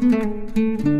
うん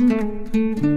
Música